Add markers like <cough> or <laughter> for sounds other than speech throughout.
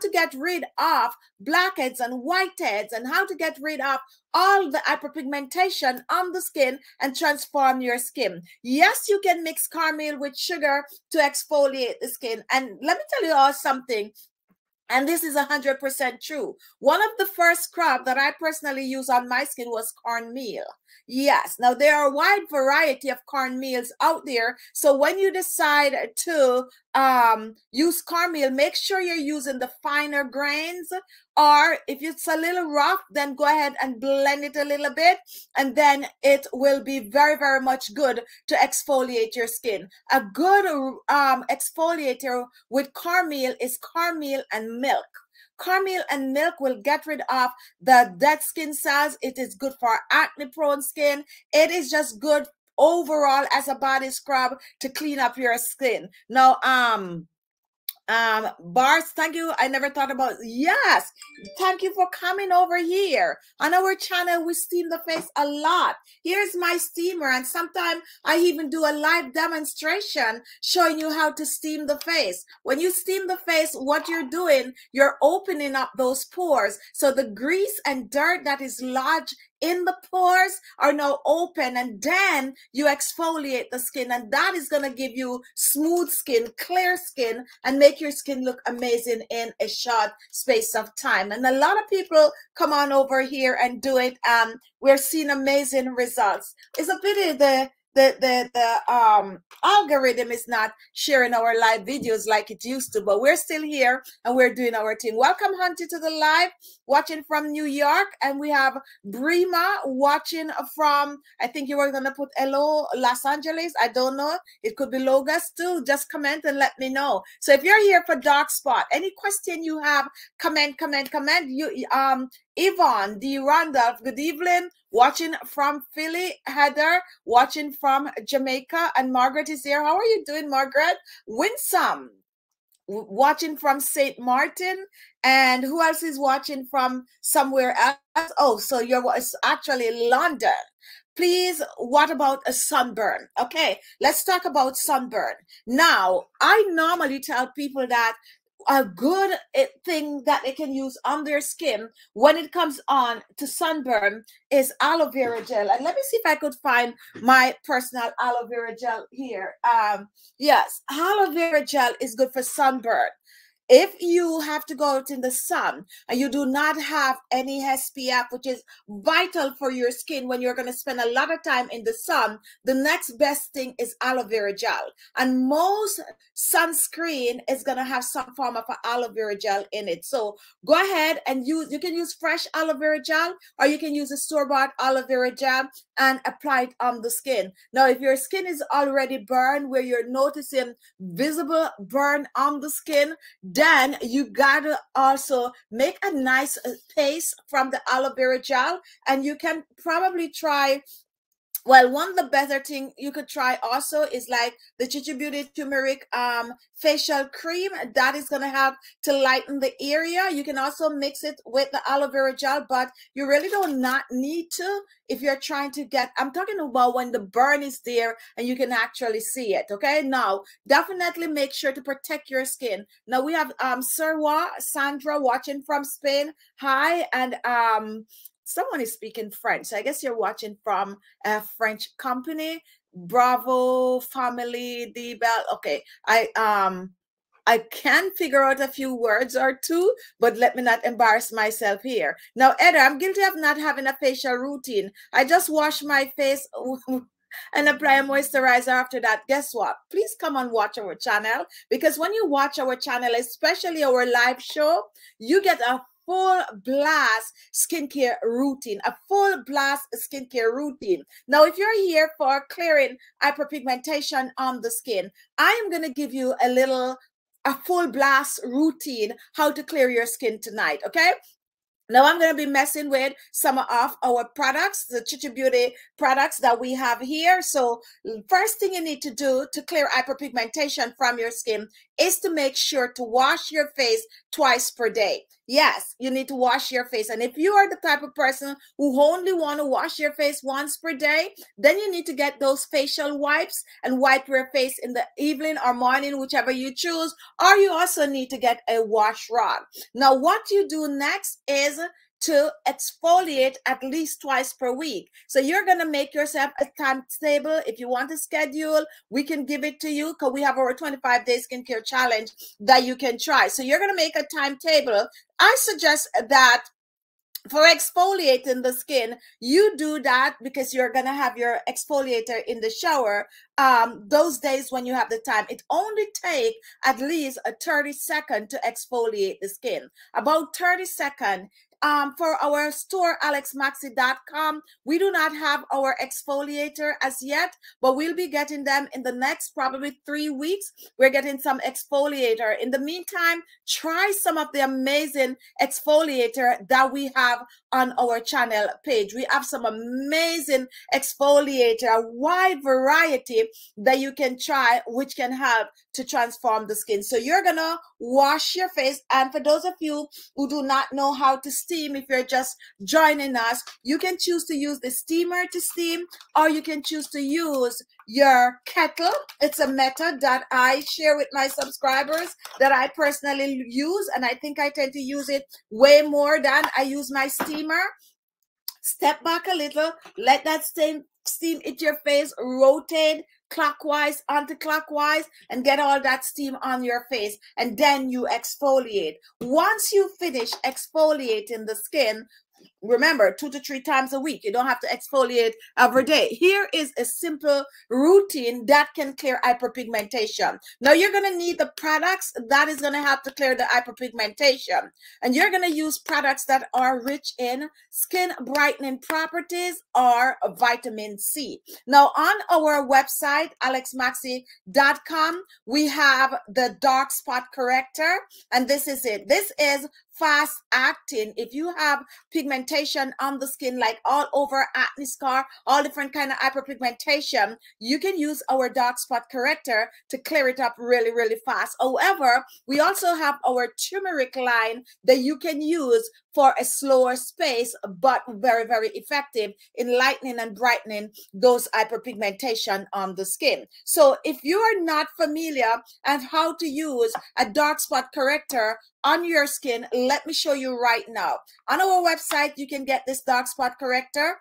to get rid of blackheads and whiteheads and how to get rid of all the hyperpigmentation on the skin and transform your skin. Yes, you can mix cornmeal with sugar to exfoliate the skin. And let me tell you all something and this is 100% true. One of the first scrub that I personally use on my skin was cornmeal. Yes. Now there are a wide variety of cornmeals out there. So when you decide to um, use cornmeal, make sure you're using the finer grains. Or if it's a little rough, then go ahead and blend it a little bit. And then it will be very, very much good to exfoliate your skin. A good um, exfoliator with cornmeal is cornmeal and milk. Cornmeal and milk will get rid of the dead skin cells. It is good for acne prone skin. It is just good overall as a body scrub to clean up your skin. Now, um, um, Bars, thank you. I never thought about yes. Thank you for coming over here. On our channel, we steam the face a lot. Here's my steamer, and sometimes I even do a live demonstration showing you how to steam the face. When you steam the face, what you're doing, you're opening up those pores. So the grease and dirt that is lodged in the pores are now open and then you exfoliate the skin and that is going to give you smooth skin clear skin and make your skin look amazing in a short space of time. And a lot of people come on over here and do it and we're seeing amazing results. It's a pity the the the the um algorithm is not sharing our live videos like it used to but we're still here and we're doing our thing. Welcome hunty to the live watching from new york. And we have brima watching from i think you were gonna put hello los angeles. I don't know. It could be Lagos too. Just comment and let me know. So if you're here for dark spot any question you have comment comment comment. You um Yvonne D. Randolph, good evening. Watching from Philly, Heather, watching from Jamaica, and Margaret is here. How are you doing, Margaret? Winsome, watching from St. Martin, and who else is watching from somewhere else? Oh, so you're actually London. Please, what about a sunburn? Okay, let's talk about sunburn. Now, I normally tell people that a good eh, thing that they can use on their skin when it comes on to sunburn is aloe vera gel. And let me see if I could find my personal aloe vera gel here. Um, yes, aloe vera gel is good for sunburn if you have to go out in the sun and you do not have any SPF, which is vital for your skin when you're going to spend a lot of time in the sun, the next best thing is aloe vera gel. And most sunscreen is going to have some form of aloe vera gel in it. So go ahead and use, you can use fresh aloe vera gel or you can use a store-bought aloe vera gel and apply it on the skin. Now, if your skin is already burned where you're noticing visible burn on the skin, then you gotta also make a nice uh, paste from the aloe vera gel and you can probably try well one of the better thing you could try also is like the khichi beauty turmeric um facial cream that is going to help to lighten the area. You can also mix it with the aloe vera gel but you really do not need to if you're trying to get i'm talking about when the burn is there and you can actually see it okay? Now definitely make sure to protect your skin. Now we have um Serwa Sandra watching from Spain. Hi and um someone is speaking French. So I guess you're watching from a French company. Bravo, family, the bell. Okay, I um I can figure out a few words or two, but let me not embarrass myself here. Now, Edda, I'm guilty of not having a facial routine. I just wash my face <laughs> and apply a moisturizer after that. Guess what? Please come and watch our channel because when you watch our channel, especially our live show, you get a full blast skincare routine, a full blast skincare routine. Now, if you're here for clearing hyperpigmentation on the skin, I am going to give you a little a full blast routine how to clear your skin tonight okay now I'm going to be messing with some of our products, the Khichi Beauty products that we have here. So first thing you need to do to clear hyperpigmentation from your skin is to make sure to wash your face twice per day. Yes, you need to wash your face. And if you are the type of person who only want to wash your face once per day, then you need to get those facial wipes and wipe your face in the evening or morning, whichever you choose. Or you also need to get a wash rag. Now, what you do next is to exfoliate at least twice per week. So you're going to make yourself a timetable. If you want a schedule, we can give it to you because we have our 25 day skincare challenge that you can try. So you're going to make a timetable. I suggest that for exfoliating the skin you do that because you're gonna have your exfoliator in the shower um those days when you have the time it only take at least a 30 second to exfoliate the skin about 30 second um, for our store, alesmaxii.com, we do not have our exfoliator as yet, but we'll be getting them in the next probably three weeks. We're getting some exfoliator. In the meantime, try some of the amazing exfoliator that we have on our channel page. We have some amazing exfoliator, a wide variety that you can try, which can help to transform the skin. So you're gonna wash your face. And for those of you who do not know how to steam, if you're just joining us, you can choose to use the steamer to steam, or you can choose to use your kettle. It's a method that I share with my subscribers that I personally use, and I think I tend to use it way more than I use my steamer. Step back a little, let that steam steam hit your face, rotate clockwise, anti-clockwise, and get all that steam on your face. And then you exfoliate. Once you finish exfoliating the skin, remember two to three times a week. You don't have to exfoliate every day. Here is a simple routine that can clear hyperpigmentation. Now you're going to need the products that is going to help to clear the hyperpigmentation. And you're going to use products that are rich in skin brightening properties or vitamin c. Now on our website alesmaxii.com we have the dark spot corrector and this is it. This is fast acting. If you have pigmentation on the skin like all over acne scar all different kind of hyperpigmentation you can use our dark spot corrector to clear it up really really fast. However we also have our turmeric line that you can use for a slower space but very very effective in lightening and brightening those hyperpigmentation on the skin. So if you are not familiar and how to use a dark spot corrector on your skin. Let me show you right now. On our website you can get this dark spot corrector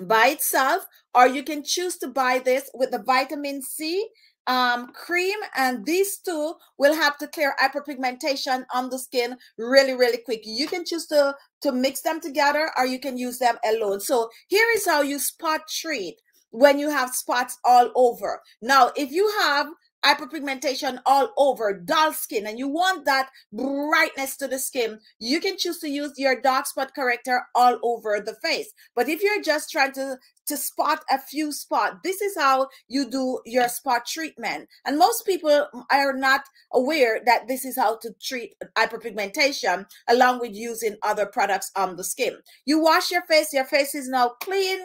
by itself or you can choose to buy this with the vitamin c um, cream and these two will help to clear hyperpigmentation on the skin really really quick. You can choose to to mix them together or you can use them alone. So here is how you spot treat when you have spots all over. Now if you have hyperpigmentation all over, dull skin, and you want that brightness to the skin, you can choose to use your dark spot corrector all over the face. But if you're just trying to to spot a few spots, this is how you do your spot treatment. And most people are not aware that this is how to treat hyperpigmentation along with using other products on the skin. You wash your face, your face is now clean.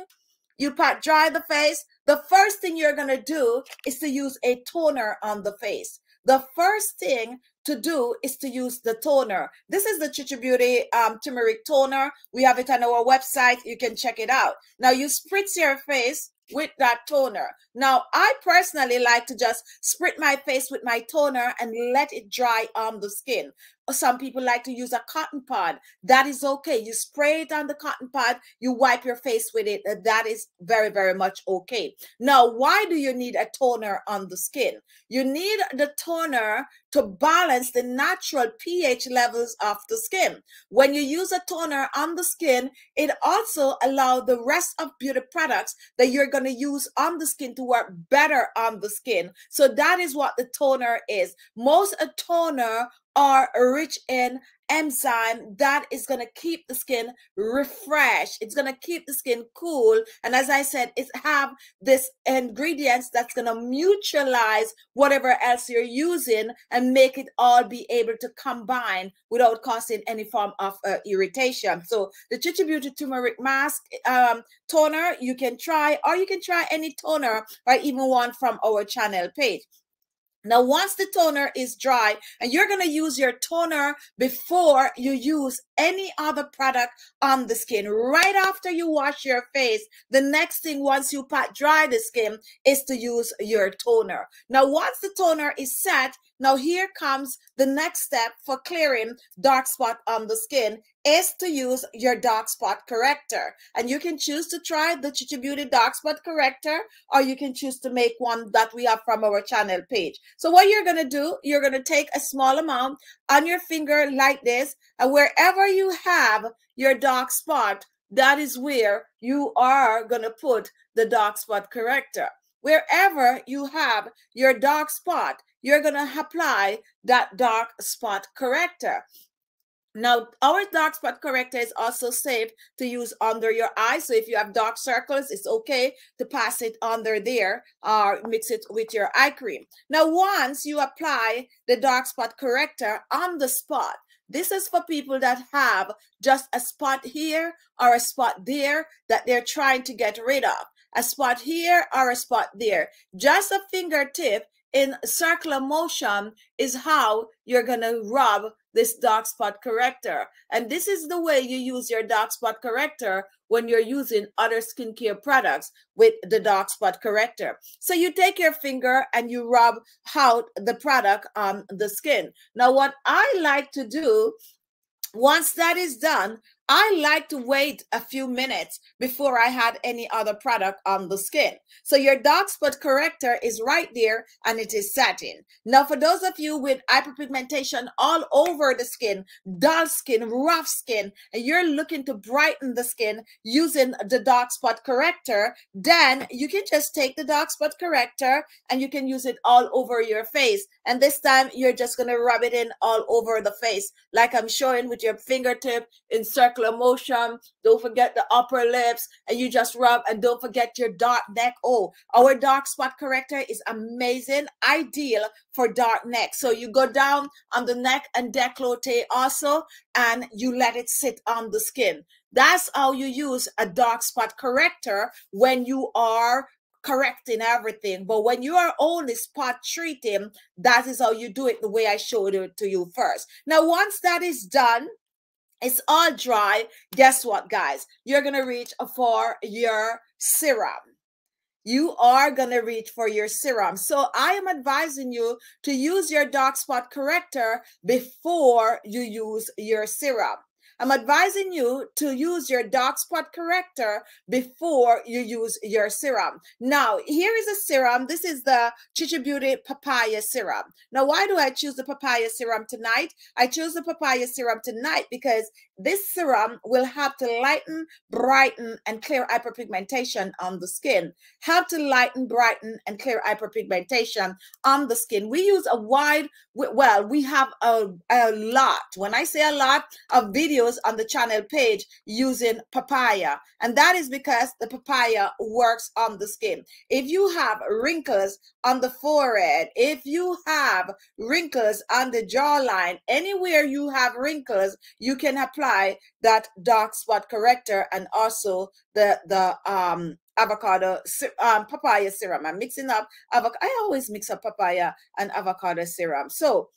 You pat dry the face, the first thing you're going to do is to use a toner on the face. The first thing to do is to use the toner. This is the Khichi Beauty um, turmeric toner. We have it on our website. You can check it out. Now you spritz your face with that toner. Now, I personally like to just sprit my face with my toner and let it dry on the skin. Some people like to use a cotton pad. That is okay. You spray it on the cotton pad, you wipe your face with it. That is very, very much okay. Now, why do you need a toner on the skin? You need the toner to balance the natural pH levels of the skin. When you use a toner on the skin, it also allows the rest of beauty products that you're going to use on the skin to work better on the skin. So that is what the toner is. Most a toner are rich in enzyme that is going to keep the skin refreshed. It's going to keep the skin cool. And as i said it have this ingredients that's going to neutralize whatever else you're using and make it all be able to combine without causing any form of uh, irritation. So the khichi beauty turmeric mask um, toner you can try or you can try any toner or even one from our channel page Now, once the toner is dry, and you're going to use your toner before you use any other product on the skin. Right after you wash your face, the next thing once you pat dry the skin is to use your toner. Now, once the toner is set, now here comes the next step for clearing dark spot on the skin is to use your dark spot corrector. And you can choose to try the Khichi Beauty dark spot corrector, or you can choose to make one that we have from our channel page. So what you're going to do, you're going to take a small amount on your finger like this, and wherever you have your dark spot, that is where you are going to put the dark spot corrector. Wherever you have your dark spot, you're going to apply that dark spot corrector. Now, our dark spot corrector is also safe to use under your eyes. So if you have dark circles, it's okay to pass it under there or mix it with your eye cream. Now, once you apply the dark spot corrector on the spot, this is for people that have just a spot here or a spot there that they're trying to get rid of. A spot here or a spot there. Just a fingertip in circular motion is how you're going to rub this dark spot corrector. And this is the way you use your dark spot corrector when you're using other skincare products with the dark spot corrector. So you take your finger and you rub out the product on the skin. Now, what I like to do once that is done, I like to wait a few minutes before I had any other product on the skin. So your dark spot corrector is right there and it is setting. Now, for those of you with hyperpigmentation all over the skin, dull skin, rough skin, and you're looking to brighten the skin using the dark spot corrector, then you can just take the dark spot corrector and you can use it all over your face. And this time you're just going to rub it in all over the face, like I'm showing with your fingertip in circle circular motion. Don't forget the upper lips, and you just rub. And don't forget your dark neck. Oh, our dark spot corrector is amazing, ideal for dark neck. So you go down on the neck and décolleté also, and you let it sit on the skin. That's how you use a dark spot corrector when you are correcting everything. But when you are only spot treating, that is how you do it the way I showed it to you first. Now, once that is done, it's all dry. Guess what, guys? You're going to reach for your serum. You are going to reach for your serum. So I am advising you to use your dark spot corrector before you use your serum. I'm advising you to use your dark spot corrector before you use your serum. Now, here is a serum. This is the Khichi Beauty Papaya Serum. Now, why do I choose the papaya serum tonight? I choose the papaya serum tonight because this serum will help to lighten, brighten, and clear hyperpigmentation on the skin. Help to lighten, brighten, and clear hyperpigmentation on the skin. We use a wide, well, we have a, a lot. When I say a lot of videos on the channel page using papaya. And that is because the papaya works on the skin. If you have wrinkles on the forehead, if you have wrinkles on the jawline, anywhere you have wrinkles, you can apply that dark spot corrector and also the the um avocado um, papaya serum. I'm mixing up avocado. I always mix up papaya and avocado serum. So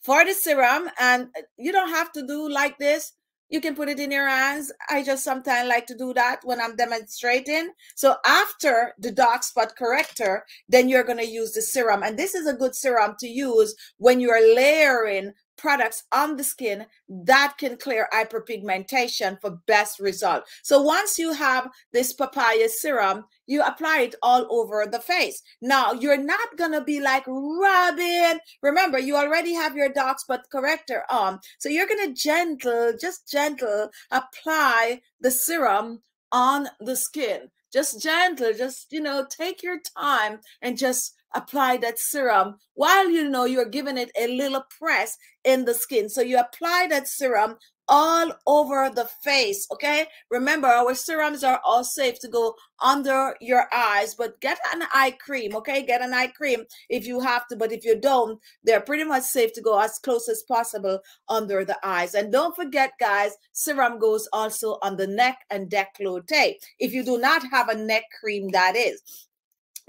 for the serum, and uh, you don't have to do like this. You can put it in your hands. I just sometimes like to do that when I'm demonstrating. So after the dark spot corrector, then you're going to use the serum. And this is a good serum to use when you're layering products on the skin that can clear hyperpigmentation for best result. So once you have this papaya serum, you apply it all over the face. Now you're not gonna be like rubbing. Remember, you already have your dark spot corrector on. Um, so you're gonna gentle, just gentle apply the serum on the skin. Just gentle, just you know, take your time and just apply that serum while you know you're giving it a little press in the skin. So you apply that serum all over the face. Okay. Remember, our serums are all safe to go under your eyes, but get an eye cream. Okay. Get an eye cream if you have to, but if you don't, they're pretty much safe to go as close as possible under the eyes. And don't forget, guys, serum goes also on the neck and décolleté. If you do not have a neck cream, that is.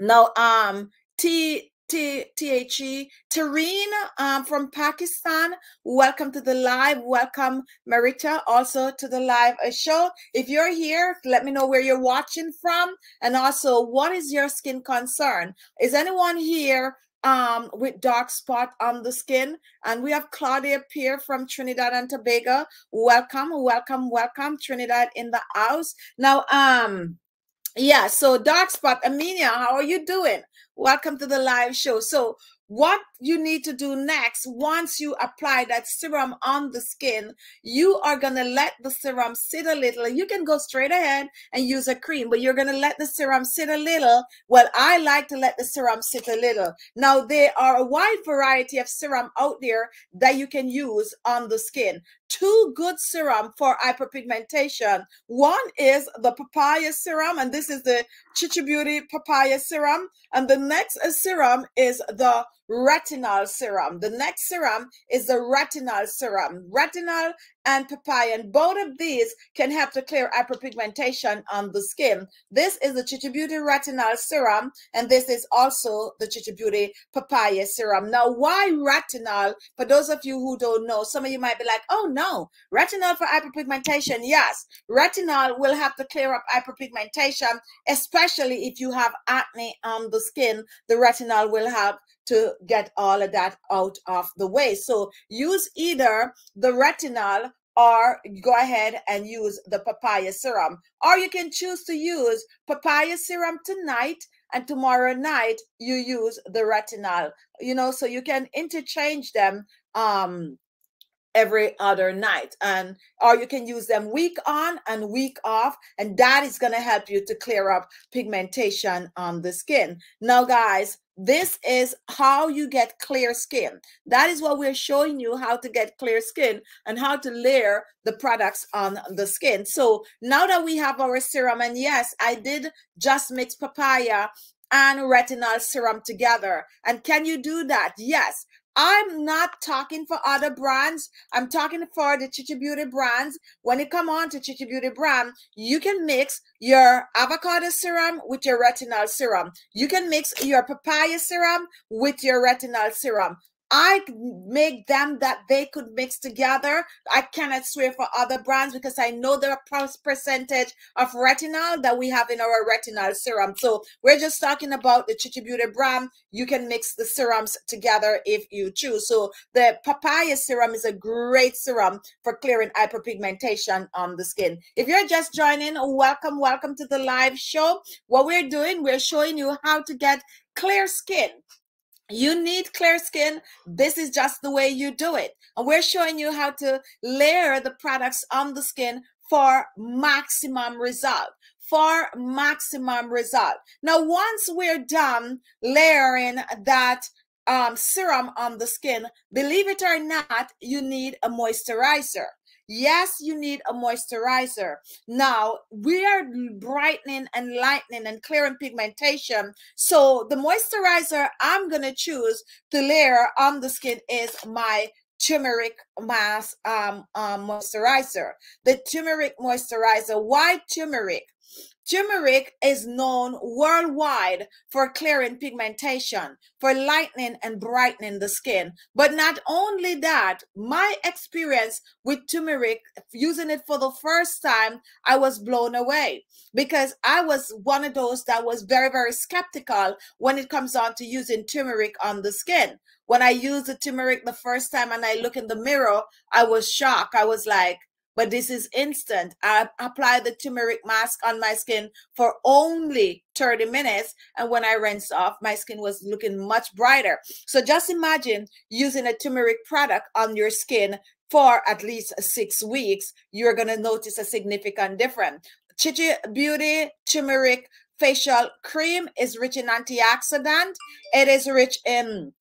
Now, um, T T-H-E. Tareen um, from Pakistan, welcome to the live. Welcome, Marita, also to the live uh, show. If you're here, let me know where you're watching from. And also, what is your skin concern? Is anyone here um, with dark spot on the skin. And we have Claudia Pierre from Trinidad and Tobago. Welcome, welcome, welcome, Trinidad in the house. Now, um, yeah, so dark spot, Amelia, how are you doing? Welcome to the live show. So what you need to do next, once you apply that serum on the skin, you are going to let the serum sit a little. You can go straight ahead and use a cream, but you're going to let the serum sit a little. Well, I like to let the serum sit a little. Now, there are a wide variety of serum out there that you can use on the skin. Two good serum for hyperpigmentation. One is the papaya serum, and this is the Khichi Beauty papaya serum. And the next serum is the retinol serum. The next serum is the retinol serum. Retinol and papaya, and both of these can help to clear hyperpigmentation on the skin. This is the Khichi Beauty retinol serum, and this is also the Khichi Beauty papaya serum. Now, why retinol? For those of you who don't know, some of you might be like, oh no, retinol for hyperpigmentation. Yes, retinol will have to clear up hyperpigmentation, especially if you have acne on the skin. The retinol will help to get all of that out of the way. So use either the retinol or go ahead and use the papaya serum. Or you can choose to use papaya serum tonight and tomorrow night you use the retinol. You know, so you can interchange them um every other night and or you can use them week on and week off and that is going to help you to clear up pigmentation on the skin now guys this is how you get clear skin. That is what we're showing you how to get clear skin and how to layer the products on the skin. So now that we have our serum and yes i did just mix papaya and retinol serum together. And can you do that? Yes I'm not talking for other brands. I'm talking for the Khichi Beauty brands. When you come on to Khichi Beauty brand, you can mix your avocado serum with your retinol serum. You can mix your papaya serum with your retinol serum. I make them that they could mix together. I cannot swear for other brands because I know the percentage of retinol that we have in our retinol serum. So we're just talking about the Khichi Beauty brand. You can mix the serums together if you choose. So the papaya serum is a great serum for clearing hyperpigmentation on the skin. If you're just joining, welcome, welcome to the live show. What we're doing, we're showing you how to get clear skin you need clear skin. This is just the way you do it. And we're showing you how to layer the products on the skin for maximum result. For maximum result. Now, once we're done layering that um, serum on the skin, believe it or not, you need a moisturizer. Yes, you need a moisturizer. Now, we are brightening and lightening and clearing pigmentation. So the moisturizer I'm going to choose to layer on the skin is my turmeric mask um, um, moisturizer. The turmeric moisturizer. Why turmeric? Turmeric is known worldwide for clearing pigmentation, for lightening and brightening the skin. But not only that, my experience with turmeric, using it for the first time, I was blown away because I was one of those that was very, very skeptical when it comes on to using turmeric on the skin. When I used the turmeric the first time and I look in the mirror, I was shocked. I was like, but this is instant. I apply the turmeric mask on my skin for only 30 minutes. And when I rinsed off, my skin was looking much brighter. So just imagine using a turmeric product on your skin for at least six weeks. You're going to notice a significant difference. Khichi Beauty Turmeric Facial Cream is rich in antioxidant. It is rich in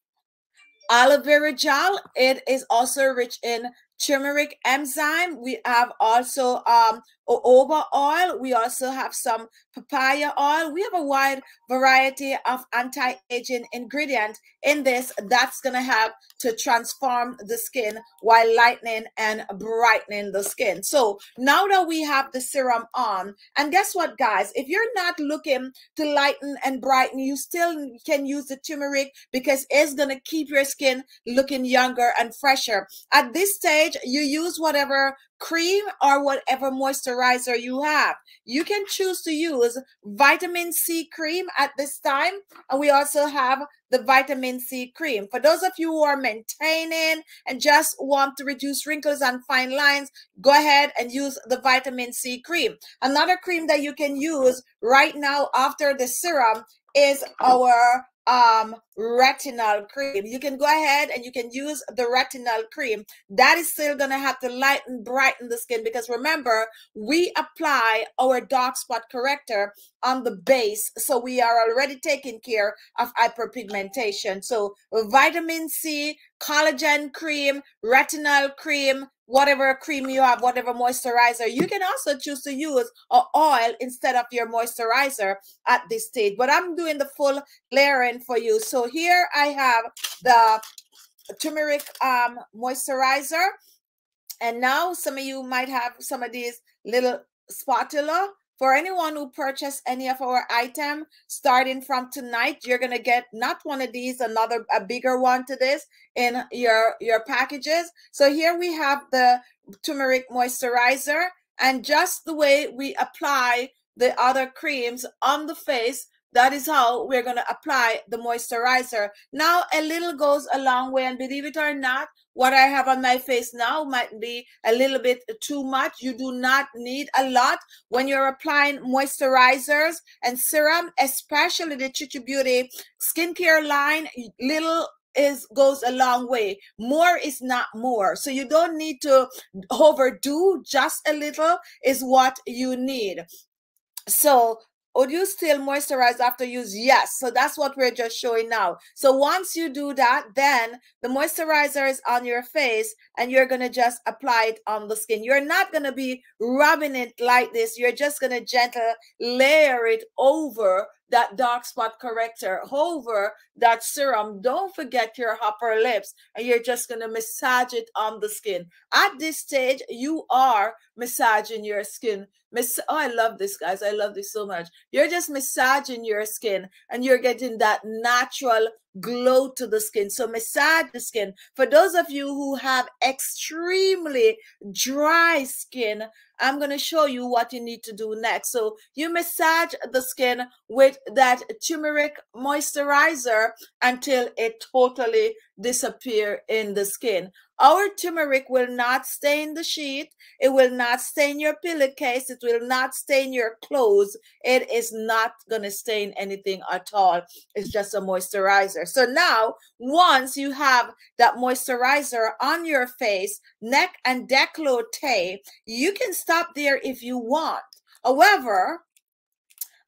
aloe vera gel. It is also rich in turmeric enzyme. We have also um, jojoba oil. We also have some papaya oil. We have a wide variety of anti-aging ingredient in this that's going to help to transform the skin while lightening and brightening the skin. So now that we have the serum on, and guess what, guys? If you're not looking to lighten and brighten, you still can use the turmeric because it's going to keep your skin looking younger and fresher. At this stage, you use whatever cream or whatever moisturizer you have. You can choose to use vitamin C cream at this time. And we also have the vitamin C cream. For those of you who are maintaining and just want to reduce wrinkles and fine lines, go ahead and use the vitamin C cream. Another cream that you can use right now after the serum is our um retinol cream. You can go ahead and you can use the retinol cream. That is still going to have to lighten brighten the skin because remember we apply our dark spot corrector on the base. So we are already taking care of hyperpigmentation. So vitamin c collagen cream retinol cream whatever cream you have, whatever moisturizer. You can also choose to use a oil instead of your moisturizer at this stage. But I'm doing the full layering for you. So here I have the turmeric um, moisturizer. And now some of you might have some of these little spatula for anyone who purchased any of our item starting from tonight, you're gonna get not one of these, another a bigger one to this in your your packages. So here we have the turmeric moisturizer, and just the way we apply the other creams on the face, that is how we're going to apply the moisturizer. Now, a little goes a long way, and believe it or not, what I have on my face now might be a little bit too much. You do not need a lot when you're applying moisturizers and serum, especially the Khichi Beauty skincare line. Little is goes a long way more is not more so you don't need to overdo just a little is what you need so would you still moisturize after use? Yes. So that's what we're just showing now. So once you do that, then the moisturizer is on your face and you're going to just apply it on the skin. You're not going to be rubbing it like this. You're just going to gently layer it over that dark spot corrector over that serum. Don't forget your upper lips, and you're just going to massage it on the skin. At this stage, you are massaging your skin. Oh, I love this, guys. I love this so much. You're just massaging your skin, and you're getting that natural glow to the skin. So massage the skin. For those of you who have extremely dry skin, I'm going to show you what you need to do next. So you massage the skin with that turmeric moisturizer until it totally disappear in the skin. Our turmeric will not stain the sheet. It will not stain your pillowcase. It will not stain your clothes. It is not going to stain anything at all. It's just a moisturizer. So now, once you have that moisturizer on your face, neck and décolleté, you can stop there if you want. However,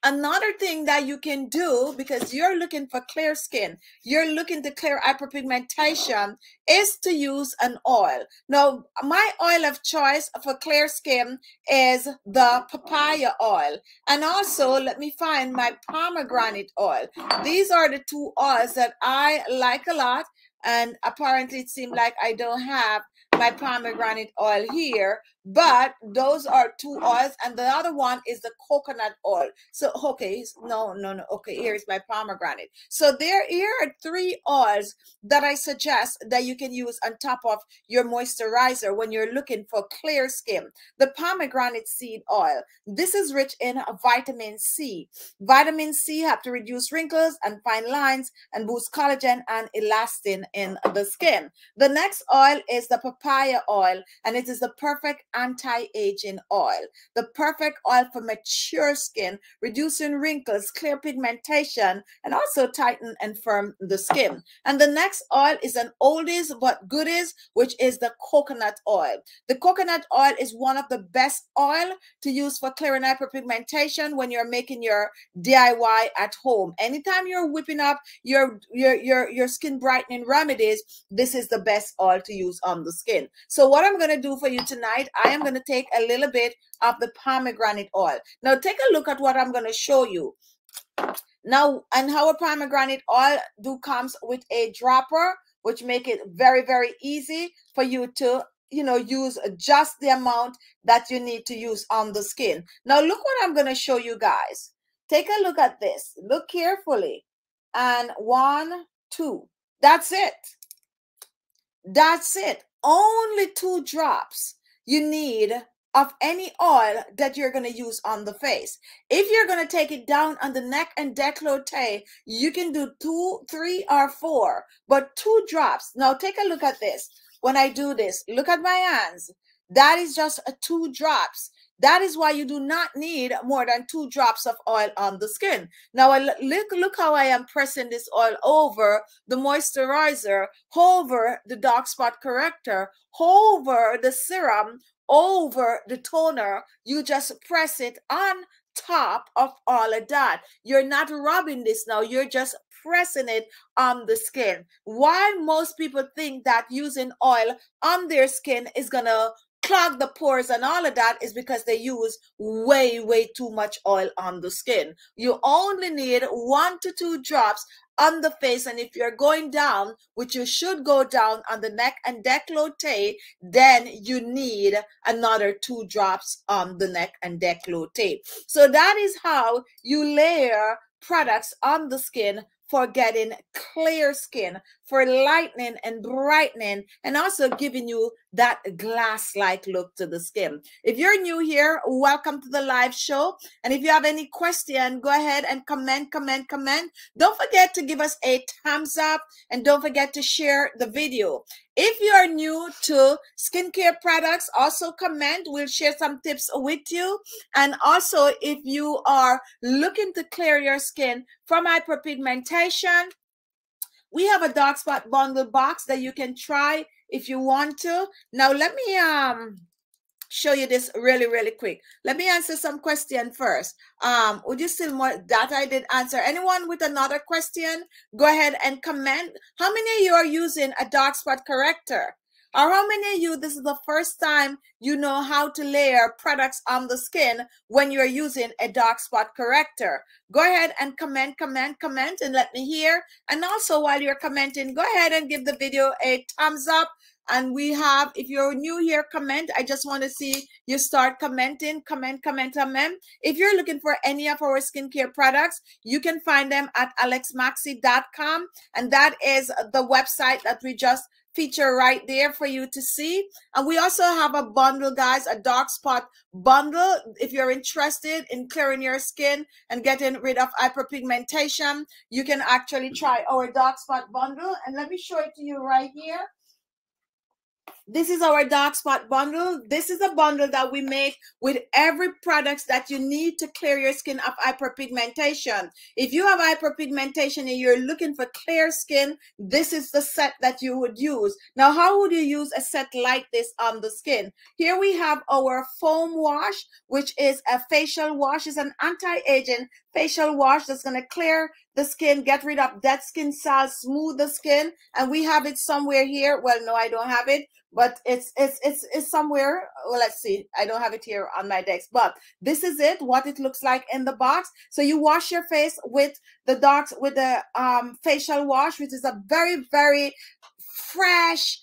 Another thing that you can do because you're looking for clear skin, you're looking to clear hyperpigmentation, is to use an oil. Now, my oil of choice for clear skin is the papaya oil. And also, let me find my pomegranate oil. These are the two oils that I like a lot. And apparently, it seemed like I don't have my pomegranate oil here but those are two oils and the other one is the coconut oil. So okay no no no okay here's my pomegranate. So there here are three oils that i suggest that you can use on top of your moisturizer when you're looking for clear skin. The pomegranate seed oil. This is rich in vitamin c. Vitamin c have to reduce wrinkles and fine lines and boost collagen and elastin in the skin. The next oil is the papaya oil and it is the perfect anti-aging oil, the perfect oil for mature skin, reducing wrinkles, clear pigmentation, and also tighten and firm the skin. And the next oil is an oldies but goodies, which is the coconut oil. The coconut oil is one of the best oil to use for clearing hyperpigmentation when you're making your DIY at home. Anytime you're whipping up your your your your skin brightening remedies, this is the best oil to use on the skin. So what I'm going to do for you tonight, I am going to take a little bit of the pomegranate oil. Now take a look at what I'm going to show you. Now, and how a pomegranate oil do comes with a dropper, which make it very, very easy for you to you know use just the amount that you need to use on the skin. Now look what i'm going to show you guys. Take a look at this. Look carefully. And one two. That's it. That's it. Only two drops you need of any oil that you're going to use on the face. If you're going to take it down on the neck and décolleté, you can do two, three, or four, but two drops. Now take a look at this. When I do this, look at my hands. That is just a two drops. That is why you do not need more than two drops of oil on the skin. Now, look, look how I am pressing this oil over the moisturizer, over the dark spot corrector, over the serum, over the toner. You just press it on top of all of that. You're not rubbing this now. You're just pressing it on the skin. Why most people think that using oil on their skin is going to clog the pores and all of that is because they use way, way too much oil on the skin. You only need one to two drops on the face. And if you're going down, which you should go down on the neck and décolleté, then you need another two drops on the neck and décolleté. So that is how you layer products on the skin for getting clear skin, for lightening and brightening, and also giving you that glass like look to the skin. If you're new here, welcome to the live show. And if you have any question, go ahead and comment, comment, comment. Don't forget to give us a thumbs up and don't forget to share the video. If you are new to skincare products, also comment. We'll share some tips with you. And also, if you are looking to clear your skin from hyperpigmentation, we have a dark spot bundle box that you can try if you want to. Now, let me um show you this really, really quick. Let me answer some question first. Um, would you still more that I did answer? Anyone with another question? Go ahead and comment. How many of you are using a dark spot corrector? Or how many of you, this is the first time you know how to layer products on the skin when you're using a dark spot corrector? Go ahead and comment, comment, comment, and let me hear. And also, while you're commenting, go ahead and give the video a thumbs up and we have if you're new here comment. I just want to see you start commenting comment comment comment. If you're looking for any of our skincare products you can find them at alesmaxii.com and that is the website that we just feature right there for you to see. And we also have a bundle guys a dark spot bundle. If you're interested in clearing your skin and getting rid of hyperpigmentation you can actually mm-hmm. try our dark spot bundle. And let me show it to you right here this is our dark spot bundle. This is a bundle that we make with every products that you need to clear your skin of hyperpigmentation. If you have hyperpigmentation and you're looking for clear skin, this is the set that you would use. Now, how would you use a set like this on the skin? Here we have our foam wash, which is a facial wash. It's an anti-aging facial wash that's going to clear the skin, get rid of dead skin cells, smooth the skin. And we have it somewhere here. Well, no, I don't have it but it's it's it's it's somewhere well let's see i don't have it here on my desk but this is it what it looks like in the box. So you wash your face with the docs with the um facial wash which is a very very fresh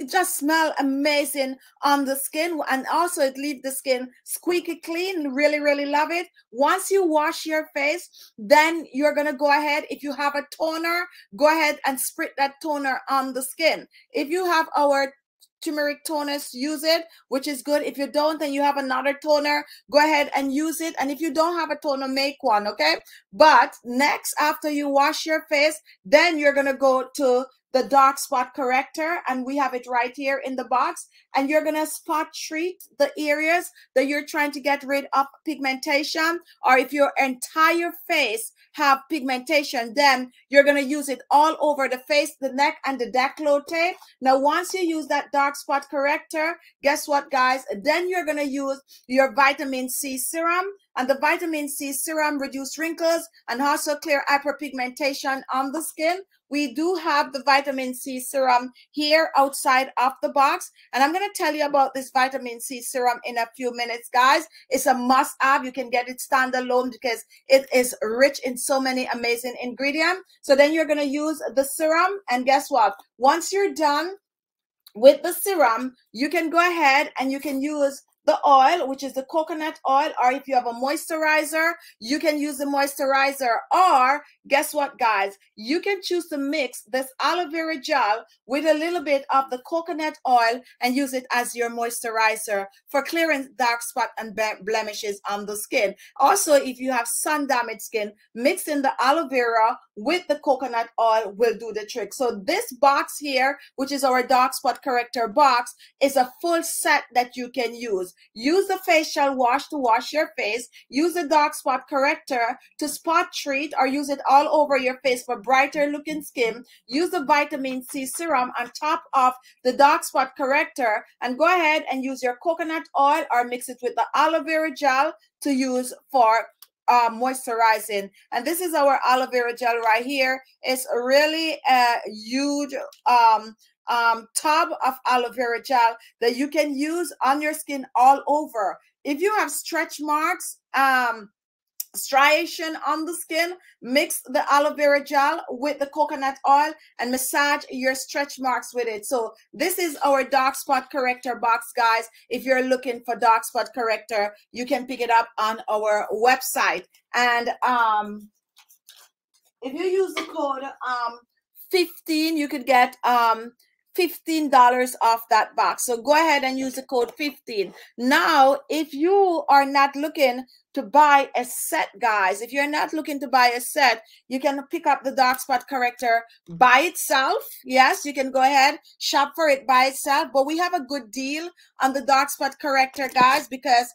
it just smell amazing on the skin and also it leaves the skin squeaky clean really really love it. Once you wash your face then you're gonna go ahead if you have a toner go ahead and sprit that toner on the skin. If you have our turmeric toners use it which is good. If you don't and you have another toner go ahead and use it. And if you don't have a toner make one okay? But next after you wash your face then you're gonna go to the dark spot corrector and we have it right here in the box. And you're going to spot treat the areas that you're trying to get rid of pigmentation or if your entire face have pigmentation then you're going to use it all over the face the neck and the décolleté now once you use that dark spot corrector guess what guys? Then you're going to use your vitamin c serum and the vitamin c serum reduce wrinkles and also clear hyperpigmentation on the skin we do have the vitamin C serum here outside of the box. And I'm going to tell you about this vitamin C serum in a few minutes, guys. It's a must have. You can get it standalone because it is rich in so many amazing ingredients. So then you're going to use the serum. And guess what? Once you're done with the serum, you can go ahead and you can use the oil, which is the coconut oil, or if you have a moisturizer, you can use the moisturizer. Or guess what, guys? You can choose to mix this aloe vera gel with a little bit of the coconut oil and use it as your moisturizer for clearing dark spot and blemishes on the skin. Also, if you have sun damaged skin, mixing the aloe vera with the coconut oil will do the trick. So this box here, which is our dark spot corrector box, is a full set that you can use. Use the facial wash to wash your face. Use the dark spot corrector to spot treat or use it all over your face for brighter looking skin. Use the vitamin C serum on top of the dark spot corrector and go ahead and use your coconut oil or mix it with the aloe vera gel to use for uh, moisturizing. And this is our aloe vera gel right here. It's really a huge um, um, tub of aloe vera gel that you can use on your skin all over. If you have stretch marks, um, striation on the skin, mix the aloe vera gel with the coconut oil and massage your stretch marks with it. So this is our dark spot corrector box, guys. If you're looking for dark spot corrector, you can pick it up on our website. And um, if you use the code um, 15, you could get um, $15 off that box. So go ahead and use the code 15. Now, if you are not looking to buy a set, guys, if you're not looking to buy a set, you can pick up the dark spot corrector by itself. Yes, you can go ahead, shop for it by itself. But we have a good deal on the dark spot corrector, guys, because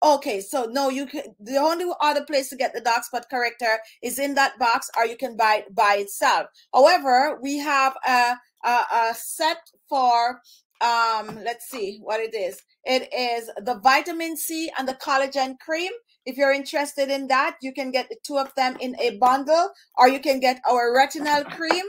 Okay, so no, you can. The only other place to get the dark spot corrector is in that box, or you can buy it by itself. However, we have a a, a set for um. Let's see what it is. It is the vitamin C and the collagen cream. If you're interested in that, you can get the two of them in a bundle, or you can get our retinol cream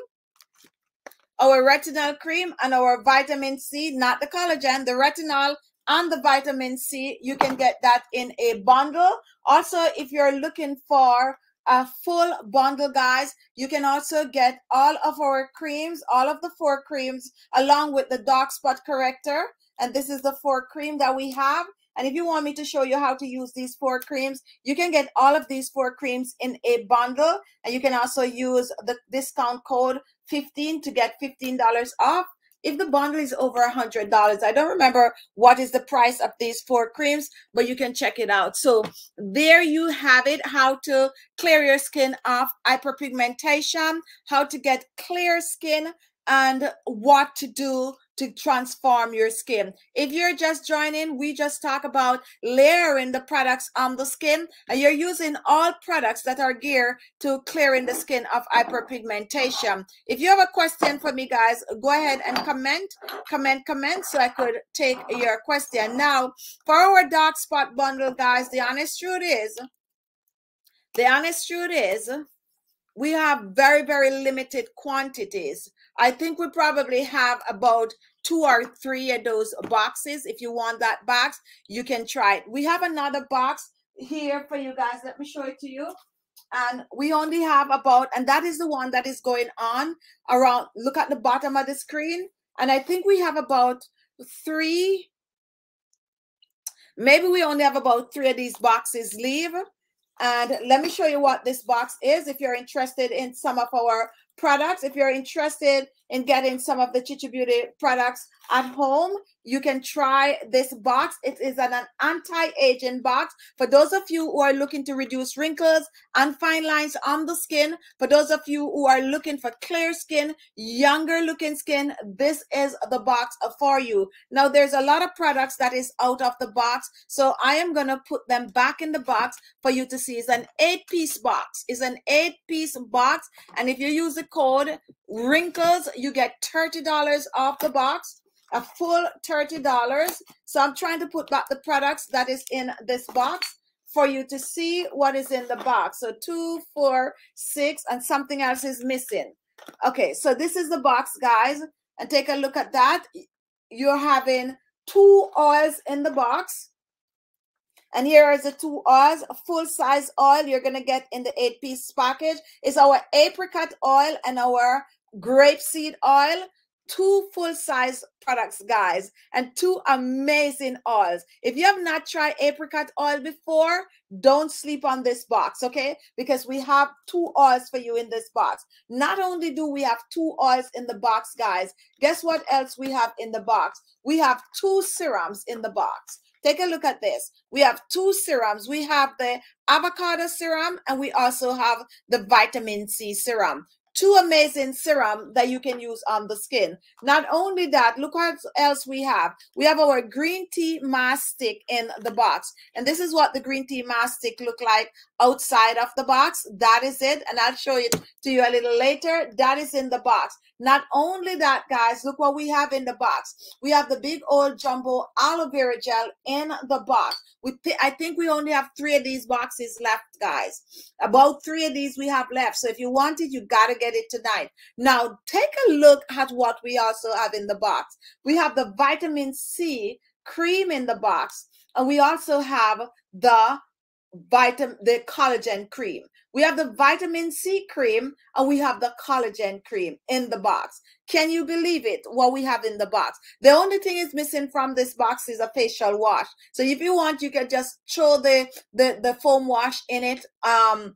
our retinol cream and our vitamin C, not the collagen, the retinol and the vitamin C. You can get that in a bundle. Also, if you're looking for a full bundle, guys, you can also get all of our creams, all of the four creams, along with the dark spot corrector. And this is the four cream that we have. And if you want me to show you how to use these four creams, you can get all of these four creams in a bundle. And you can also use the discount code 15 to get $15 off if the bundle is over a hundred dollars i don't remember what is the price of these four creams but you can check it out so there you have it how to clear your skin off hyperpigmentation how to get clear skin and what to do to transform your skin. If you're just joining, we just talk about layering the products on the skin and you're using all products that are geared to clearing the skin of hyperpigmentation. If you have a question for me, guys, go ahead and comment, comment, comment so I could take your question. Now, for our dark spot bundle, guys, the honest truth is, the honest truth is, we have very, very limited quantities. I think we probably have about two or three of those boxes. If you want that box, you can try it. We have another box here for you guys. Let me show it to you. And we only have about, and that is the one that is going on around, look at the bottom of the screen. And I think we have about three, maybe we only have about three of these boxes leave. And let me show you what this box is if you're interested in some of our products. If you're interested in getting some of the Khichi products at home, you can try this box. It is an, an anti-aging box. For those of you who are looking to reduce wrinkles and fine lines on the skin, for those of you who are looking for clear skin, younger looking skin, this is the box for you. Now, there's a lot of products that is out of the box, so I am going to put them back in the box for you to see. It's an eight-piece box. It's an eight-piece box, and if you use the code WRINKLES, you get $30 off the box a full $30. So I'm trying to put back the products that is in this box for you to see what is in the box. So two, four, six, and something else is missing. Okay, so this is the box, guys. And take a look at that. You're having two oils in the box. And here is the two oils, full size oil you're going to get in the eight piece package. Is our apricot oil and our grapeseed oil two full size products, guys, and two amazing oils. If you have not tried apricot oil before, don't sleep on this box, okay? Because we have two oils for you in this box. Not only do we have two oils in the box, guys, guess what else we have in the box? We have two serums in the box. Take a look at this. We have two serums. We have the avocado serum and we also have the vitamin C serum two amazing serum that you can use on the skin. Not only that, look what else we have. We have our green tea mask stick in the box. And this is what the green tea mask stick look like outside of the box. That is it. And I'll show it to you a little later. That is in the box. Not only that, guys, look what we have in the box. We have the big old jumbo aloe vera gel in the box. We I think we only have three of these boxes left, guys. About three of these we have left. So if you want it, you got to get it tonight. Now, take a look at what we also have in the box. We have the vitamin C cream in the box. And we also have the vitamin the collagen cream. We have the vitamin C cream and we have the collagen cream in the box. Can you believe it? What we have in the box. The only thing is missing from this box is a facial wash. So if you want, you can just throw the the, the foam wash in it. Um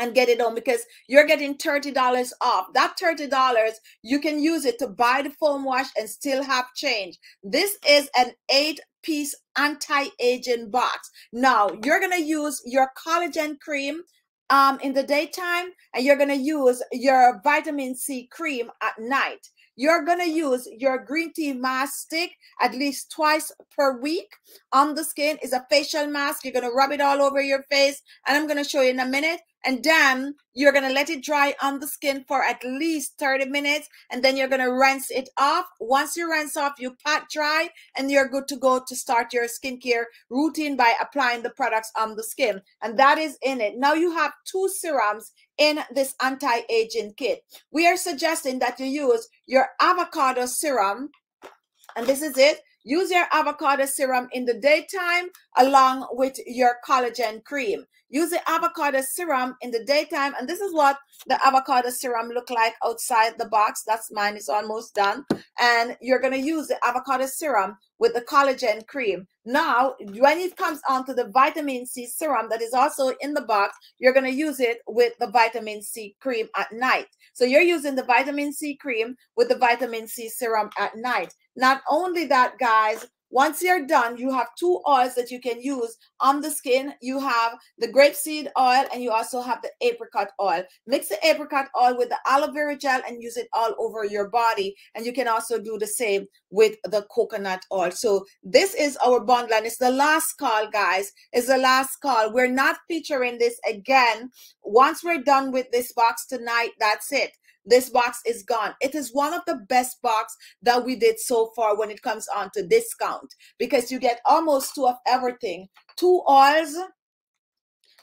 and get it on because you're getting $30 off. That $30, you can use it to buy the foam wash and still have change. This is an eight piece anti-aging box. Now you're to use your collagen cream um, in the daytime and you're to use your vitamin C cream at night. You're going to use your green tea mask stick at least twice per week on the skin. is a facial mask. You're going to rub it all over your face. And I'm going to show you in a minute and then you're going to let it dry on the skin for at least 30 minutes and then you're going to rinse it off once you rinse off you pat dry and you're good to go to start your skincare routine by applying the products on the skin and that is in it now you have two serums in this anti-aging kit. We are suggesting that you use your avocado serum and this is it use your avocado serum in the daytime along with your collagen cream Use the avocado serum in the daytime. And this is what the avocado serum look like outside the box. That's mine. It's almost done. And you're going to use the avocado serum with the collagen cream. Now, when it comes onto the vitamin C serum that is also in the box, you're going to use it with the vitamin C cream at night. So you're using the vitamin C cream with the vitamin C serum at night. Not only that, guys, once you're done, you have two oils that you can use on the skin. You have the grapeseed oil and you also have the apricot oil. Mix the apricot oil with the aloe vera gel and use it all over your body. And you can also do the same with the coconut oil. So this is our bond line. It's the last call, guys. It's the last call. We're not featuring this again. Once we're done with this box tonight, that's it this box is gone. It is one of the best box that we did so far when it comes on to discount because you get almost two of everything. Two oils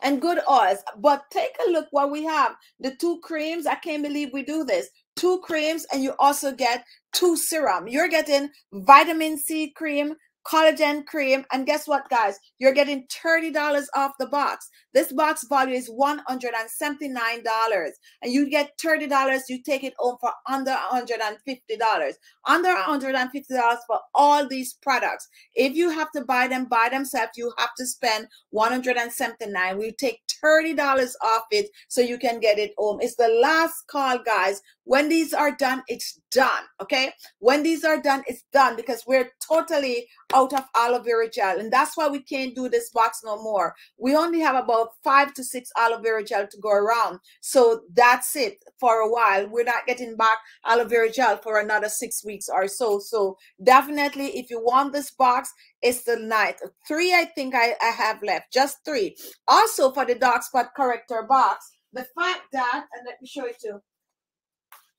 and good oils. But take a look what we have. The two creams. I can't believe we do this. Two creams and you also get two serum. You're getting vitamin C cream, collagen cream. And guess what, guys? You're getting $30 off the box. This box value is $179. And you get $30, you take it home for under $150. Under $150 for all these products. If you have to buy them by themselves, you have to spend 179. We take $30 off it so you can get it home. It's the last call, guys. When these are done, it's done. Okay. When these are done, it's done because we're totally out of aloe vera gel. And that's why we can't do this box no more. We only have about five to six aloe vera gel to go around. So that's it for a while. We're not getting back aloe vera gel for another six weeks or so. So definitely, if you want this box, it's the night. Three, I think I, I have left, just three. Also for the dark spot corrector box, the fact that, and let me show it to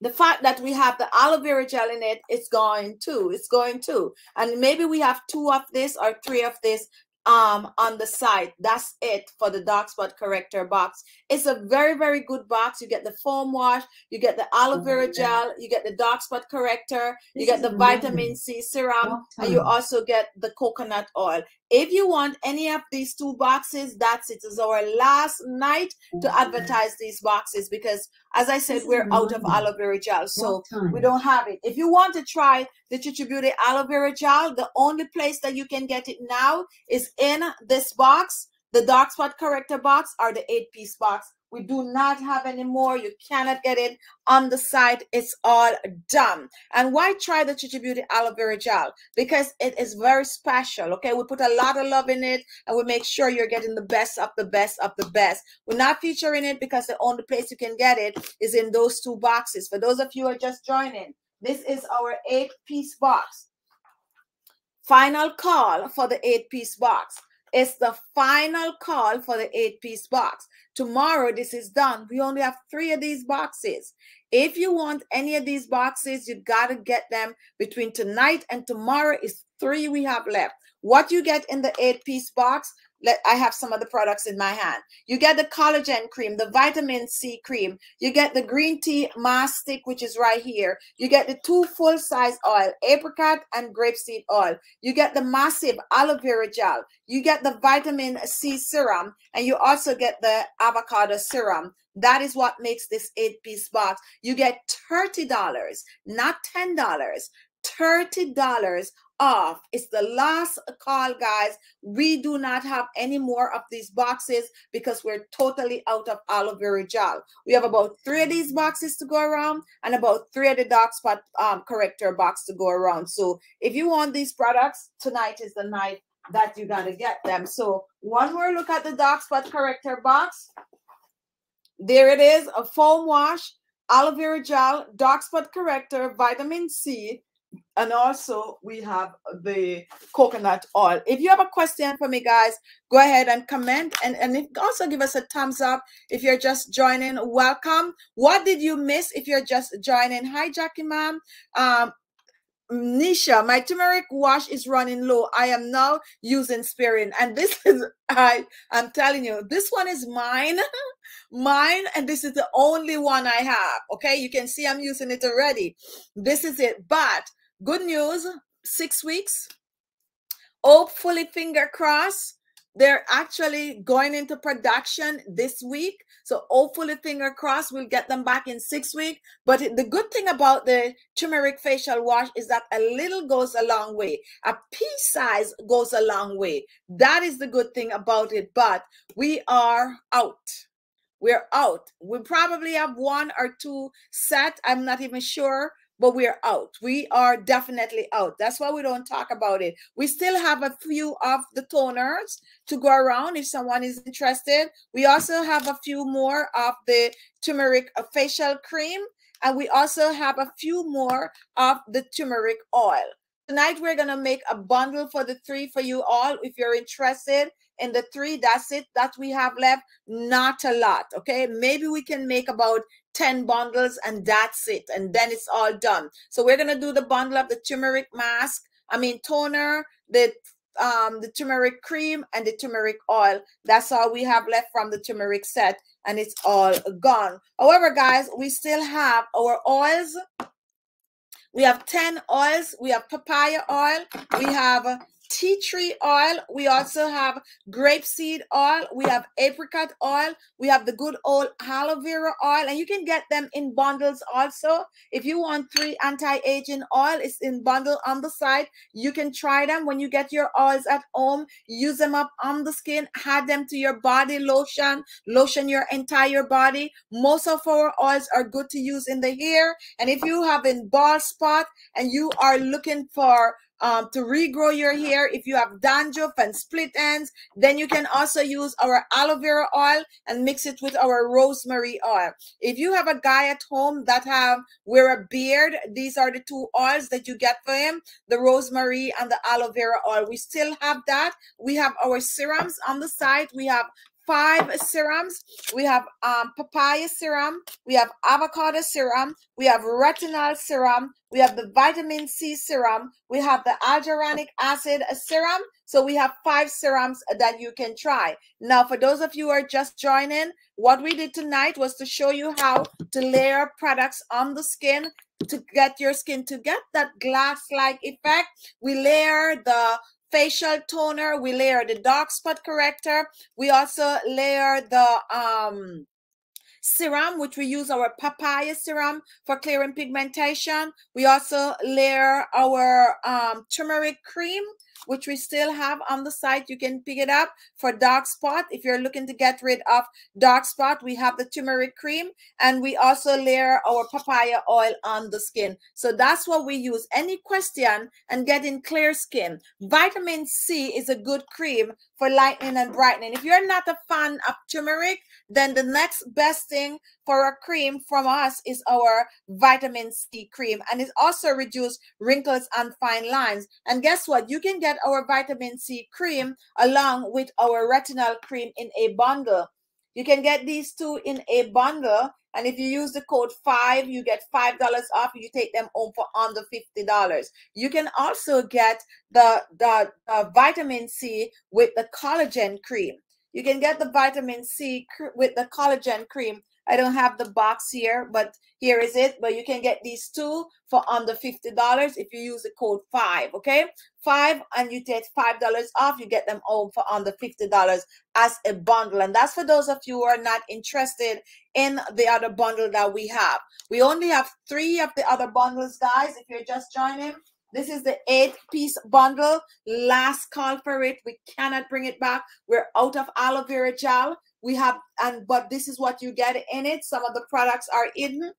the fact that we have the aloe vera gel in it it's going too it's going too and maybe we have two of this or three of this um on the side. That's it for the dark spot corrector box. It's a very very good box. You get the foam wash you get the aloe vera oh, gel you get the dark spot corrector you get the vitamin c serum and you also get the coconut oil if you want any of these two boxes that's it. it is our last night to advertise these boxes because as i said we're out of aloe vera gel so we don't have it. If you want to try the Khichi Beauty aloe vera gel the only place that you can get it now is in this box, the dark spot corrector box or the eight piece box. We do not have any more. You cannot get it on the site. It's all done. And why try the Khichi Beauty aloe vera gel? Because it is very special. Okay, we put a lot of love in it and we make sure you're getting the best of the best of the best. We're not featuring it because the only place you can get it is in those two boxes. For those of you who are just joining, this is our eight piece box. Final call for the eight piece box. It's the final call for the eight piece box. Tomorrow, this is done. We only have three of these boxes. If you want any of these boxes, you got to get them between tonight and tomorrow is three we have left. What you get in the eight piece box, let I have some of the products in my hand. You get the collagen cream, the vitamin C cream. You get the green tea mask stick, which is right here. You get the two full size oil, apricot and grapeseed oil. You get the massive aloe vera gel. You get the vitamin C serum, and you also get the avocado serum. That is what makes this eight piece box. You get $30, not $10, $30 off. It's the last call, guys. We do not have any more of these boxes because we're totally out of aloe vera gel. We have about three of these boxes to go around and about three of the dark spot um, corrector box to go around. So if you want these products, tonight is the night that you got to get them. So one more look at the dark spot corrector box. There it is, a foam wash, aloe vera gel, dark spot corrector, vitamin C, and also we have the coconut oil. If you have a question for me guys go ahead and comment. And and also give us a thumbs up if you're just joining. Welcome. What did you miss if you're just joining? Hi jackie ma'am. Um Nisha, my turmeric wash is running low. I am now using Spearmint, and this <laughs> is I. I'm telling you, this one is mine, <laughs> mine, and this is the only one I have. Okay, you can see I'm using it already. This is it, but Good news, six weeks. Hopefully, finger crossed. They're actually going into production this week. So hopefully, finger crossed, we'll get them back in six weeks. But the good thing about the turmeric facial wash is that a little goes a long way. A pea size goes a long way. That is the good thing about it. But we are out we're out. We probably have one or two set. I'm not even sure but we're out. We are definitely out. That's why we don't talk about it. We still have a few of the toners to go around if someone is interested. We also have a few more of the turmeric facial cream, and we also have a few more of the turmeric oil. Tonight, we're going to make a bundle for the three for you all. If you're interested in the three, that's it that we have left. Not a lot. Okay. Maybe we can make about 10 bundles and that's it. And then it's all done. So we're going to do the bundle of the turmeric mask, I mean, toner, the um, the turmeric cream and the turmeric oil. That's all we have left from the turmeric set, and it's all gone. However, guys, we still have our oils. We have 10 oils. We have papaya oil. We have uh, tea tree oil. We also have grapeseed oil. We have apricot oil. We have the good old aloe vera oil. And you can get them in bundles also. If you want three anti-aging oil, it's in bundle on the side. You can try them when you get your oils at home. Use them up on the skin. Add them to your body lotion. Lotion your entire body. Most of our oils are good to use in the hair. And if you have a bald spot and you are looking for um, to regrow your hair. If you have dandruff and split ends, then you can also use our aloe vera oil and mix it with our rosemary oil. If you have a guy at home that have wear a beard, these are the two oils that you get for him, the rosemary and the aloe vera oil. We still have that. We have our serums on the side. We have five serums. We have um, papaya serum. We have avocado serum. We have retinol serum. We have the vitamin C serum. We have the hyaluronic acid serum. So we have five serums that you can try. Now, for those of you who are just joining, what we did tonight was to show you how to layer products on the skin to get your skin to get that glass-like effect. We layer the facial toner. We layer the dark spot corrector. We also layer the um serum, which we use our papaya serum for clearing pigmentation. We also layer our um, turmeric cream which we still have on the site. You can pick it up for dark spot. If you're looking to get rid of dark spot, we have the turmeric cream and we also layer our papaya oil on the skin. So that's what we use. Any question and getting clear skin. Vitamin C is a good cream for lightening and brightening. If you're not a fan of turmeric, then the next best thing for a cream from us is our vitamin C cream. And it also reduces wrinkles and fine lines. And guess what? You can get our vitamin C cream along with our retinol cream in a bundle. You can get these two in a bundle. And if you use the code five, you get $5 off. You take them home for under $50. You can also get the, the, the vitamin C with the collagen cream. You can get the vitamin C with the collagen cream I don't have the box here, but here is it. But you can get these two for under $50 if you use the code five, okay? Five, and you take $5 off. You get them all for under $50 as a bundle. And that's for those of you who are not interested in the other bundle that we have. We only have three of the other bundles, guys, if you're just joining. This is the eight piece bundle. Last call for it. We cannot bring it back. We're out of aloe vera gel we have and but this is what you get in it. Some of the products are hidden.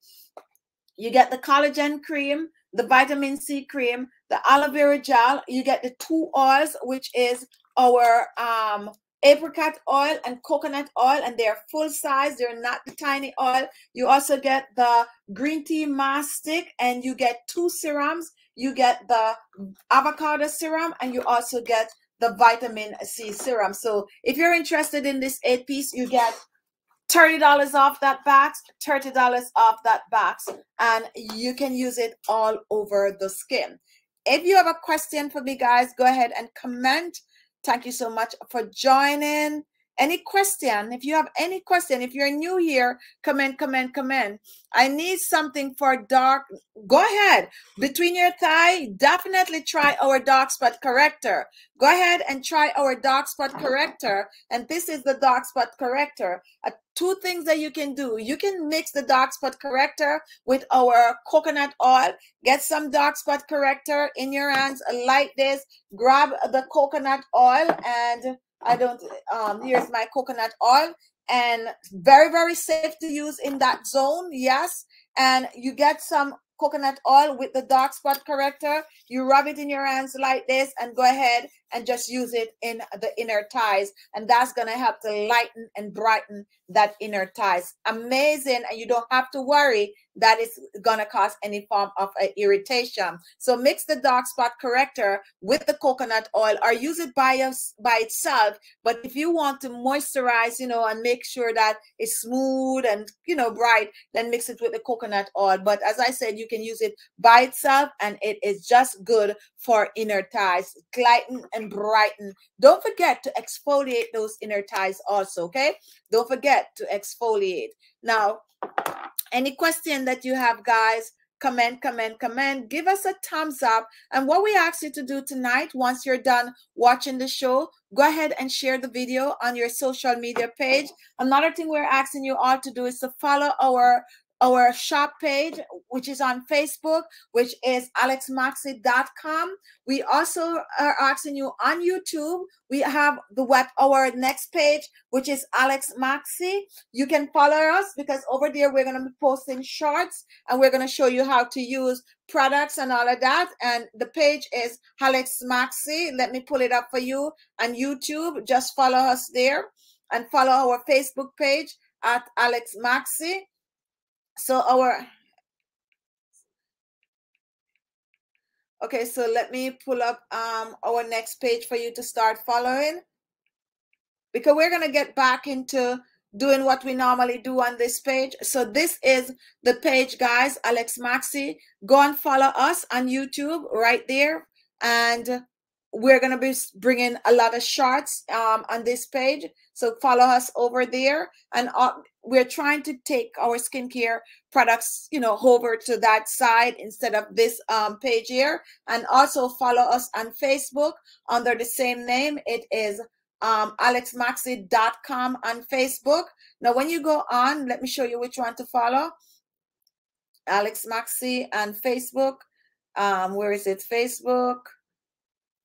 You get the collagen cream the vitamin c cream the aloe vera gel. You get the two oils which is our um apricot oil and coconut oil and they're full size. They're not the tiny oil. You also get the green tea mask and you get two serums. You get the avocado serum and you also get the vitamin C serum. So if you're interested in this eight piece, you get $30 off that box, $30 off that box, and you can use it all over the skin. If you have a question for me, guys, go ahead and comment. Thank you so much for joining any question? If you have any question if you're new here comment comment comment i need something for dark go ahead. Between your thigh definitely try our dark spot corrector. Go ahead and try our dark spot corrector and this is the dark spot corrector. Uh, two things that you can do. You can mix the dark spot corrector with our coconut oil get some dark spot corrector in your hands like this. Grab the coconut oil and I don't, um, here's my coconut oil and very, very safe to use in that zone. Yes. And you get some coconut oil with the dark spot corrector. You rub it in your hands like this and go ahead and just use it in the inner thighs. And that's going to help to lighten and brighten that inner thighs. Amazing. And you don't have to worry that it's going to cause any form of uh, irritation. So mix the dark spot corrector with the coconut oil or use it by, by itself. But if you want to moisturize, you know, and make sure that it's smooth and, you know, bright, then mix it with the coconut oil. But as I said, you can use it by itself and it is just good for inner thighs, lighten and brighten. Don't forget to exfoliate those inner thighs also, okay? Don't forget to exfoliate. Now, any question that you have, guys, comment, comment, comment. Give us a thumbs up. And what we ask you to do tonight, once you're done watching the show, go ahead and share the video on your social media page. Another thing we're asking you all to do is to follow our our shop page, which is on Facebook, which is alesmaxii.com. We also are asking you on YouTube. We have the web our next page, which is Alesmaxii. You can follow us because over there we're going to be posting shorts and we're going to show you how to use products and all of that. And the page is Alesmaxii. Let me pull it up for you on YouTube. Just follow us there and follow our Facebook page at Alesmaxii so our okay so let me pull up um our next page for you to start following because we're going to get back into doing what we normally do on this page. So this is the page, guys, Alesmaxii Go and follow us on YouTube right there. And we're going to be bringing a lot of shorts um, on this page. So follow us over there. And uh, we're trying to take our skincare products, you know, over to that side instead of this um, page here. And also follow us on Facebook under the same name. It is um, alesmaxii.com on Facebook. Now, when you go on, let me show you which one to follow. Alesmaxii on Facebook. Um, where is it? Facebook.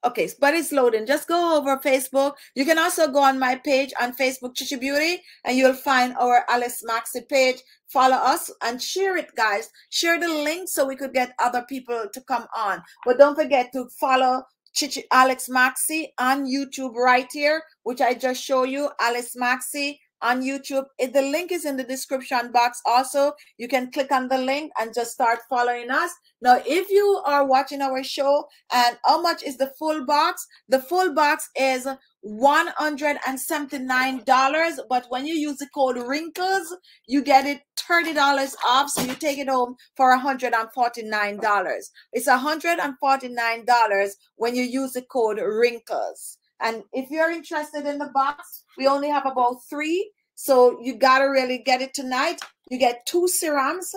Okay, but it's loading. Just go over Facebook. You can also go on my page on Facebook, Khichi Beauty, and you'll find our Alesmaxii page. Follow us and share it, guys. Share the link so we could get other people to come on. But don't forget to follow Khichi Alex Maxey on YouTube right here, which I just show you, Alesmaxii on YouTube. If the link is in the description box also. You can click on the link and just start following us. Now, if you are watching our show and how much is the full box? The full box is $179. But when you use the code WRINKLES, you get it $30 off. So you take it home for $149. It's $149 when you use the code WRINKLES. And if you're interested in the box, we only have about three. So you got to really get it tonight. You get two serums.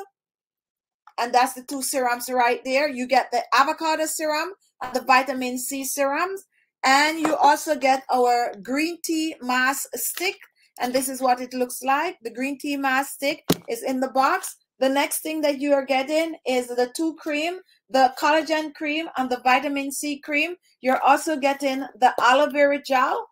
And that's the two serums right there. You get the avocado serum and the vitamin C serums. And you also get our green tea mask stick. And this is what it looks like. The green tea mask stick is in the box. The next thing that you are getting is the two cream, the collagen cream and the vitamin C cream. You're also getting the aloe vera gel.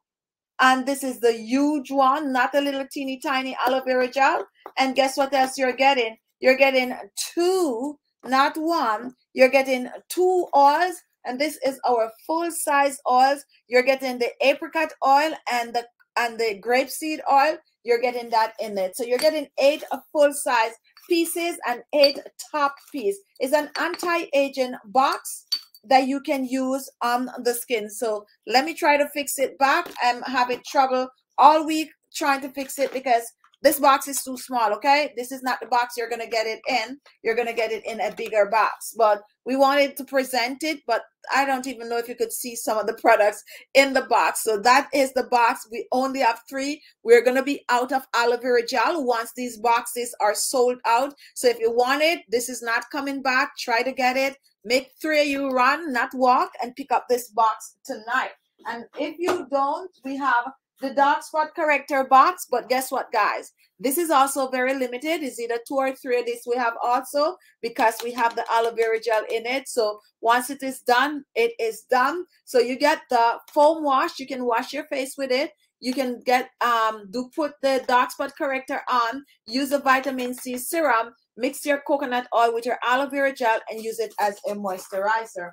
And this is the huge one, not the little teeny tiny aloe vera gel. And guess what else you're getting? You're getting two, not one. You're getting two oils. And this is our full size oils. You're getting the apricot oil and the and the grapeseed oil. You're getting that in it. So you're getting eight of full size pieces and eight top piece. It's an anti-aging box that you can use on the skin. So let me try to fix it back. I'm having trouble all week trying to fix it because this box is too small, okay? This is not the box you're going to get it in. You're going to get it in a bigger box. But we wanted to present it, but I don't even know if you could see some of the products in the box. So that is the box. We only have three. We're going to be out of aloe vera gel once these boxes are sold out. So if you want it, this is not coming back. Try to get it. Make three of you run, not walk, and pick up this box tonight. And if you don't, we have the dark spot corrector box. But guess what, guys? This is also very limited. It's either two or three of this we have also because we have the aloe vera gel in it. So once it is done, it is done. So you get the foam wash. You can wash your face with it. You can get um do put the dark spot corrector on. Use a vitamin C serum. Mix your coconut oil with your aloe vera gel and use it as a moisturizer.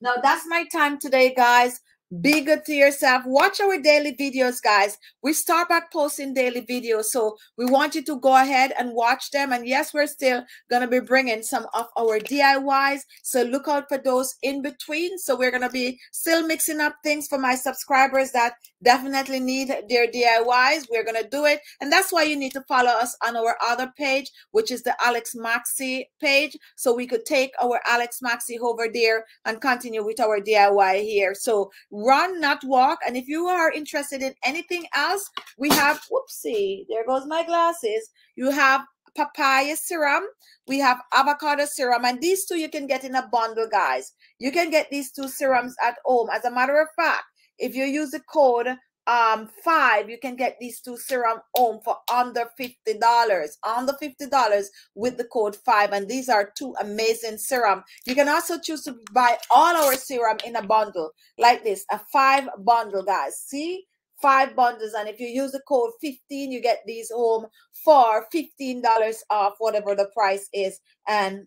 Now that's my time today, guys. Be good to yourself. Watch our daily videos, guys. We start back posting daily videos. So we want you to go ahead and watch them. And yes, we're still going to be bringing some of our DIYs. So look out for those in between. So we're going to be still mixing up things for my subscribers that definitely need their DIYs. We're going to do it. And that's why you need to follow us on our other page, which is the Alesmaxii page. So we could take our Alesmaxii over there and continue with our DIY here. So run, not walk. And if you are interested in anything else, we have, whoopsie, there goes my glasses. You have papaya serum, we have avocado serum, and these two you can get in a bundle, guys. You can get these two serums at home. As a matter of fact, if you use the code um five you can get these two serum home for under fifty dollars under fifty dollars with the code five and these are two amazing serum. You can also choose to buy all our serum in a bundle like this a five bundle guys. See? Five bundles and if you use the code 15 you get these home for 15 dollars off whatever the price is and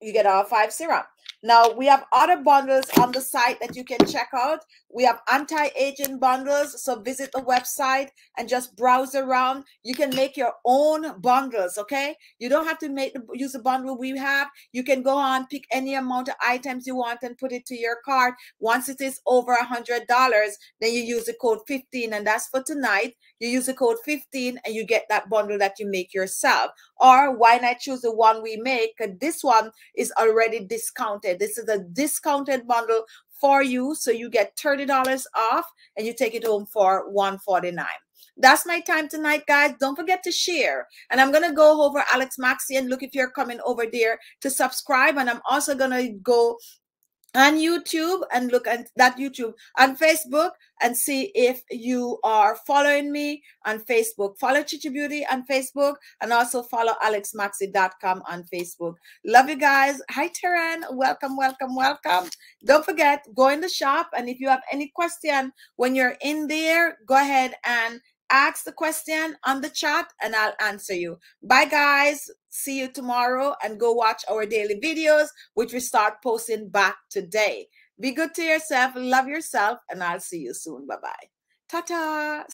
you get all five serum Now we have other bundles on the site that you can check out. We have anti-aging bundles. So visit the website and just browse around. You can make your own bundles. Okay. You don't have to make the, use the bundle we have. You can go on, pick any amount of items you want and put it to your cart. Once it is over a hundred dollars, then you use the code 15 and that's for tonight. You use the code 15 and you get that bundle that you make yourself. Or why not choose the one we make? This one is already discounted. This is a discounted bundle for you. So you get $30 off and you take it home for 149 that's my time tonight guys don't forget to share and i'm gonna go over Alesmaxii and look if you're coming over there to subscribe and i'm also gonna go on YouTube and look at that YouTube on Facebook and see if you are following me on Facebook. Follow Khichi Beauty on Facebook and also follow alesmaxii.com on Facebook. Love you guys. Hi, Terran. Welcome, welcome, welcome. Don't forget, go in the shop. And if you have any question when you're in there, go ahead and ask the question on the chat and I'll answer you. Bye, guys. See you tomorrow and go watch our daily videos, which we start posting back today. Be good to yourself, love yourself, and I'll see you soon. Bye bye. Ta ta.